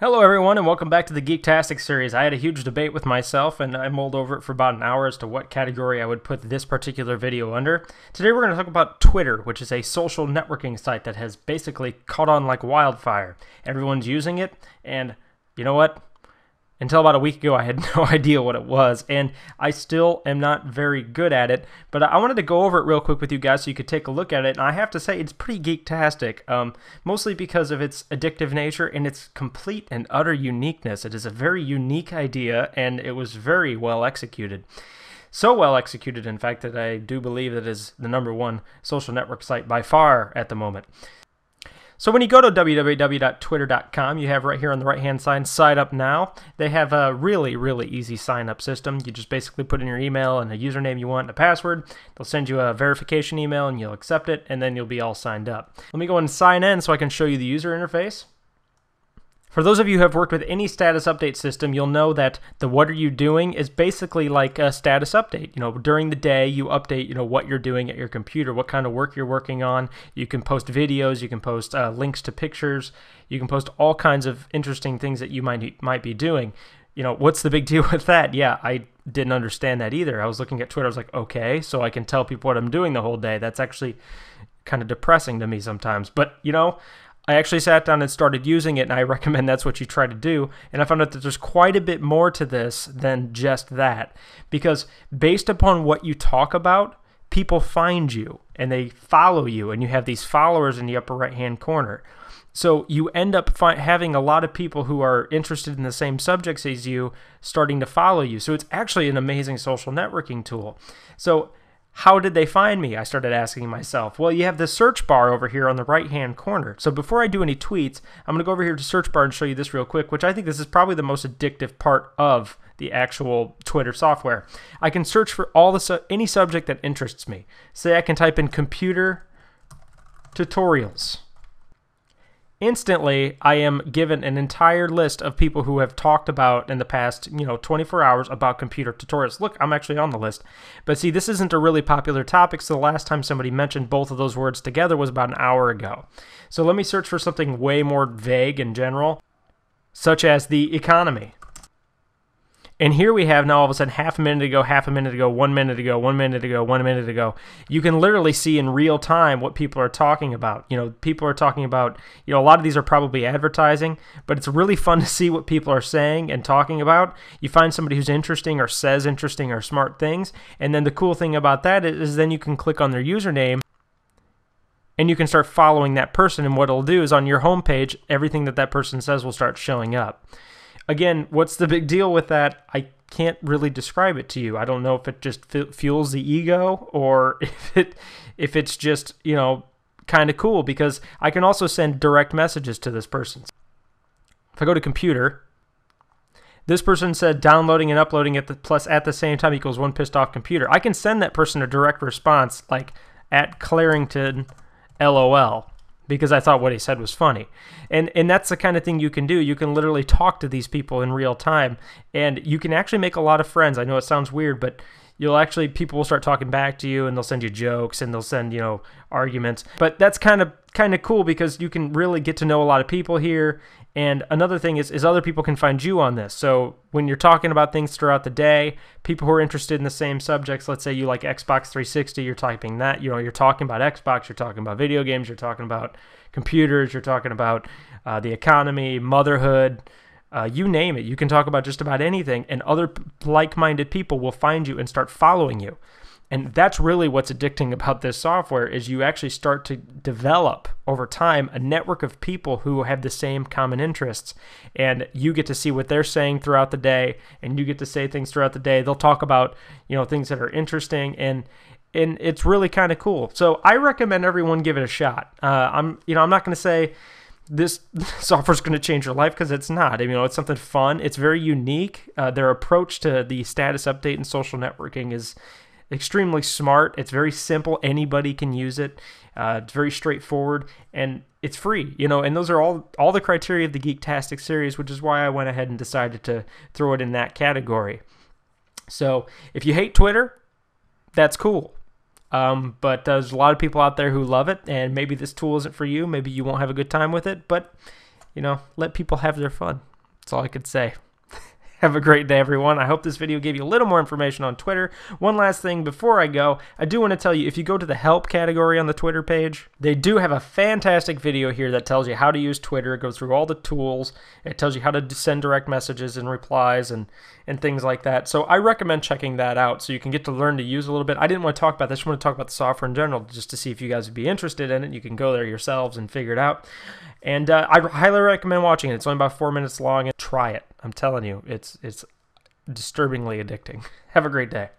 Hello, everyone, and welcome back to the Geektastic series. I had a huge debate with myself, and I mulled over it for about an hour as to what category I would put this particular video under. Today, we're going to talk about Twitter, which is a social networking site that has basically caught on like wildfire. Everyone's using it, and you know what? Until about a week ago, I had no idea what it was, and I still am not very good at it. But I wanted to go over it real quick with you guys so you could take a look at it. And I have to say, it's pretty geektastic, um, mostly because of its addictive nature and its complete and utter uniqueness. It is a very unique idea, and it was very well executed. So well executed, in fact, that I do believe it is the number one social network site by far at the moment. So when you go to www.twitter.com, you have right here on the right hand side, sign up now. They have a really, really easy sign up system. You just basically put in your email and a username you want and a password. They'll send you a verification email and you'll accept it, and then you'll be all signed up. Let me go and sign in so I can show you the user interface. For those of you who have worked with any status update system, you'll know that the what are you doing is basically like a status update. You know, during the day, you update, you know, what you're doing at your computer, what kind of work you're working on. You can post videos, you can post uh, links to pictures, you can post all kinds of interesting things that you might might be doing. You know, what's the big deal with that? Yeah, I didn't understand that either. I was looking at Twitter, I was like, okay, so I can tell people what I'm doing the whole day. That's actually kind of depressing to me sometimes. But, you know, I actually sat down and started using it, and I recommend that's what you try to do. And I found out that there's quite a bit more to this than just that. Because based upon what you talk about, people find you and they follow you, and you have these followers in the upper right hand corner. So you end up fi- having a lot of people who are interested in the same subjects as you starting to follow you. So it's actually an amazing social networking tool. So how did they find me? I started asking myself. Well, you have the search bar over here on the right hand corner. So before I do any tweets, I'm going to go over here to search bar and show you this real quick, which I think this is probably the most addictive part of the actual Twitter software. I can search for all the su- any subject that interests me. Say I can type in computer tutorials instantly I am given an entire list of people who have talked about in the past, you know, 24 hours about computer tutorials. Look, I'm actually on the list. But see, this isn't a really popular topic, so the last time somebody mentioned both of those words together was about an hour ago. So let me search for something way more vague and general, such as the economy. And here we have now all of a sudden half a minute ago, half a minute ago, one minute ago, one minute ago, one minute ago. You can literally see in real time what people are talking about. You know, people are talking about, you know, a lot of these are probably advertising, but it's really fun to see what people are saying and talking about. You find somebody who's interesting or says interesting or smart things. And then the cool thing about that is, is then you can click on their username and you can start following that person. And what it'll do is on your homepage, everything that that person says will start showing up again, what's the big deal with that? I can't really describe it to you. I don't know if it just fuels the ego or if it if it's just, you know, kind of cool because I can also send direct messages to this person. If I go to computer, this person said downloading and uploading at the plus at the same time equals one pissed off computer. I can send that person a direct response like at Clarington LOL because I thought what he said was funny. And and that's the kind of thing you can do. You can literally talk to these people in real time and you can actually make a lot of friends. I know it sounds weird, but you'll actually people will start talking back to you and they'll send you jokes and they'll send, you know, arguments. But that's kind of kind of cool because you can really get to know a lot of people here and another thing is, is other people can find you on this. So when you're talking about things throughout the day, people who are interested in the same subjects, let's say you like Xbox 360, you're typing that, you know, you're talking about Xbox, you're talking about video games, you're talking about computers, you're talking about uh, the economy, motherhood, uh, you name it. You can talk about just about anything, and other like minded people will find you and start following you. And that's really what's addicting about this software is you actually start to develop over time a network of people who have the same common interests and you get to see what they're saying throughout the day and you get to say things throughout the day. They'll talk about, you know, things that are interesting and and it's really kind of cool. So I recommend everyone give it a shot. Uh, I'm, you know, I'm not going to say this software is going to change your life because it's not. I mean, you know, it's something fun. It's very unique. Uh, their approach to the status update and social networking is extremely smart. It's very simple. Anybody can use it. Uh, it's very straightforward and it's free, you know. And those are all all the criteria of the Geektastic series, which is why I went ahead and decided to throw it in that category. So if you hate Twitter, that's cool. Um, but there's a lot of people out there who love it, and maybe this tool isn't for you. Maybe you won't have a good time with it, but you know, let people have their fun. That's all I could say. Have a great day, everyone. I hope this video gave you a little more information on Twitter. One last thing before I go, I do want to tell you if you go to the help category on the Twitter page, they do have a fantastic video here that tells you how to use Twitter. It goes through all the tools. It tells you how to send direct messages and replies and and things like that. So I recommend checking that out so you can get to learn to use a little bit. I didn't want to talk about this. I just want to talk about the software in general just to see if you guys would be interested in it. You can go there yourselves and figure it out. And uh, I highly recommend watching it. It's only about four minutes long. And try it. I'm telling you, it's it's disturbingly addicting. Have a great day.